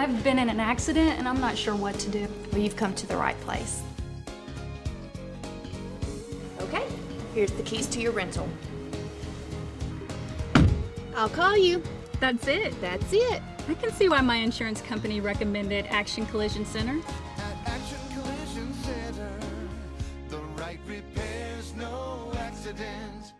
I've been in an accident and I'm not sure what to do. Well, you've come to the right place. Okay, here's the keys to your rental. I'll call you. That's it. That's it. I can see why my insurance company recommended Action Collision Center. Action Collision Center, right repairs, no accidents.